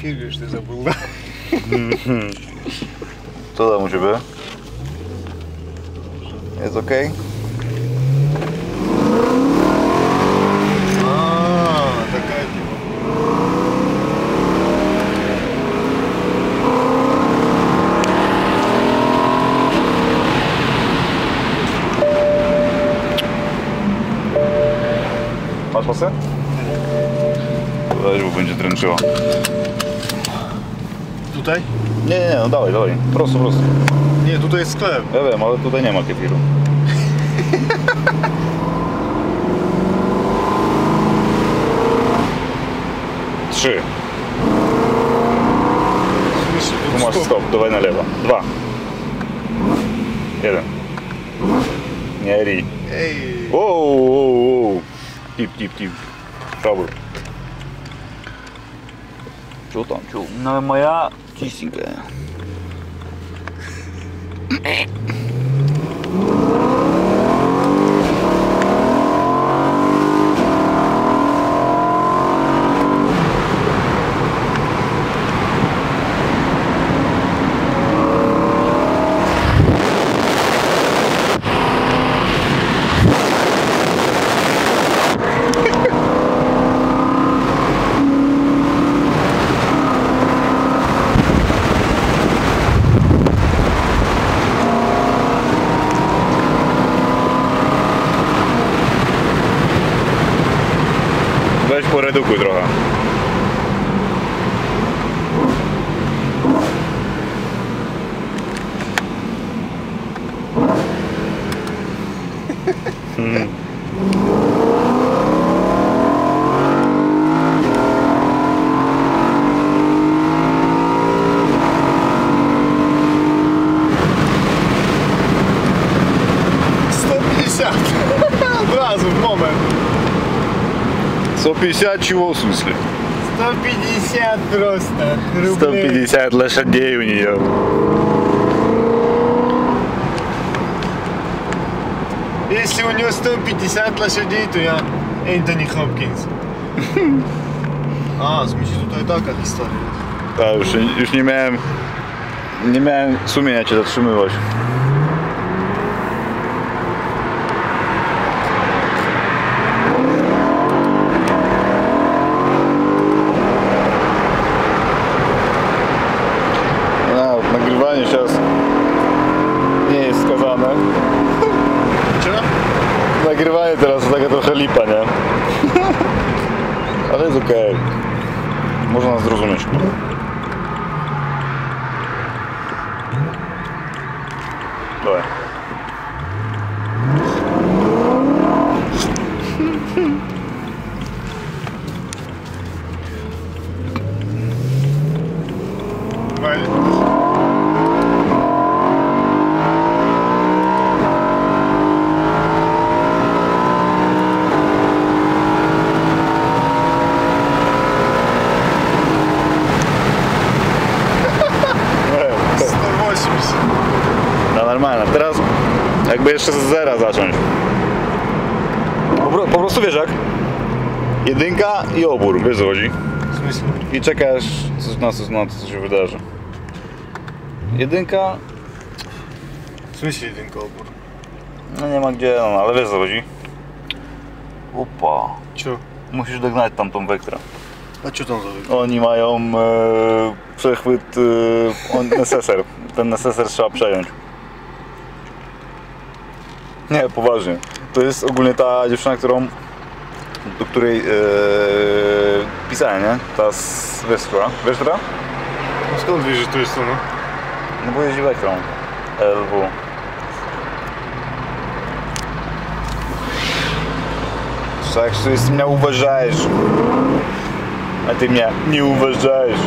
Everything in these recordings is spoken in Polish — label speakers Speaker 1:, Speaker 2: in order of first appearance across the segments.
Speaker 1: anfíbios, tens a
Speaker 2: bunda. então vamos ver. És ok?
Speaker 1: Pode passar? Sim.
Speaker 2: Vou dar um banho de tranquilo.
Speaker 1: tutaj?
Speaker 2: Nie, nie, no dalej, dalej. Prosto, prosto.
Speaker 1: Nie, tutaj jest sklep.
Speaker 2: Ja wiem, ale tutaj nie ma kefiru. Trzy. Tu masz stop, dawaj na lewo. Dwa. Jeden. Nie ri.
Speaker 1: Ej.
Speaker 2: Wow, wow, wow. Tip, tip, tip. Szabur. Ciu tam, ciu. No moja
Speaker 1: Sinclair.
Speaker 2: 150 чего в смысле?
Speaker 1: 150 просто рублей.
Speaker 2: 150 лошадей у нее.
Speaker 1: Если у нее 150 лошадей, то я Энтони Хопкинс. А, смешно, то и так
Speaker 2: как история. Да, już, не nie miałem, nie miałem sumienia cię zatrzymywać. nagrywają teraz, to taka trochę lipa, nie? Ale jest okej. Okay. Można nas zrozumieć. Dobra. Jakby jeszcze z zera zacząć. Po, po prostu wiesz jak? Jedynka i obór, wiesz chodzi?
Speaker 1: W
Speaker 2: I czekasz coś na, coś, na co się wydarzy. Jedynka...
Speaker 1: W sensie jedynka obór?
Speaker 2: No nie ma gdzie, no ale wiesz co chodzi? Upa.
Speaker 1: Co?
Speaker 2: Musisz dognać tamtą wektrę.
Speaker 1: A co tam zrobić?
Speaker 2: Oni mają e, przechwyt, e, on, neseser. Ten neseser trzeba przejąć. Nie, poważnie. To jest ogólnie ta dziewczyna, którą do której yy, pisałem, nie? Ta z Westra. Westra?
Speaker 1: No skąd wiesz, że tu jest ona?
Speaker 2: No? no bo jeździ Wektrą. LW. Tak, że mnie uważajesz. A ty mnie nie
Speaker 1: uważajesz.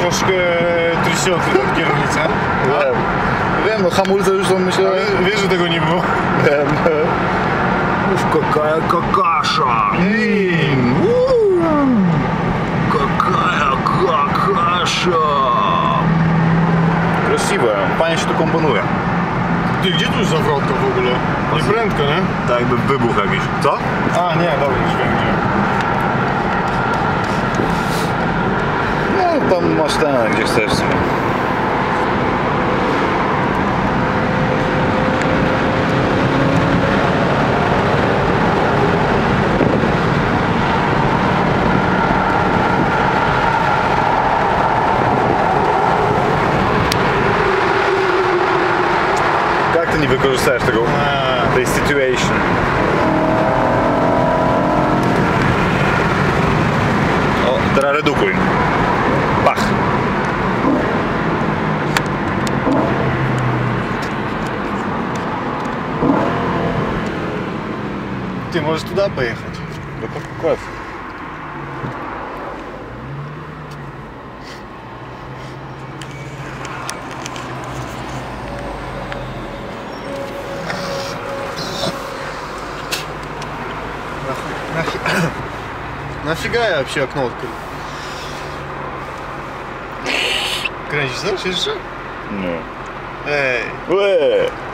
Speaker 1: troszkę od kierownicy.
Speaker 2: Wiem. Wiem, no hamulce już są myślę...
Speaker 1: Ale wiesz, że tego nie było.
Speaker 2: Wiem.
Speaker 1: Uff, kakasza.
Speaker 2: Mm. fajnie się tu komponuje.
Speaker 1: Ty gdzie tu jest zawrotka w ogóle? Nie prędko, nie?
Speaker 2: Tak jakby wybuch jakiś. Co?
Speaker 1: A nie, dobra, już wiem gdzie.
Speaker 2: No tam masz ten, gdzie chcesz то же самое, что
Speaker 1: такое
Speaker 2: the situation. Тарарадукуй. Oh, Бах. Ты
Speaker 1: можешь туда поехать? Да как
Speaker 2: какой Нафи...
Speaker 1: Нафига я вообще окно открыл? Короче, слышишь? Нет.
Speaker 2: Ну.
Speaker 1: Эй.
Speaker 2: Эй.